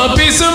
a piece of